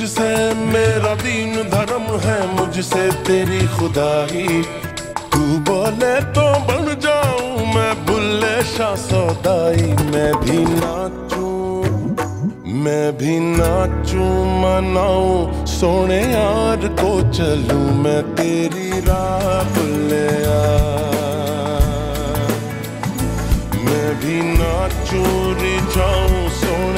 मुझसे, मेरा दीन धर्म है मुझसे, तेरी खुदाई। तू बोले तो बन जाऊँ मैं, बुल्ले शाह सौदाई। मैं भी नाचू, मैं भी नाचू, मनाऊ, सोने यार को चलू, मैं तेरी राह बुल्ले मैं भी नाचू री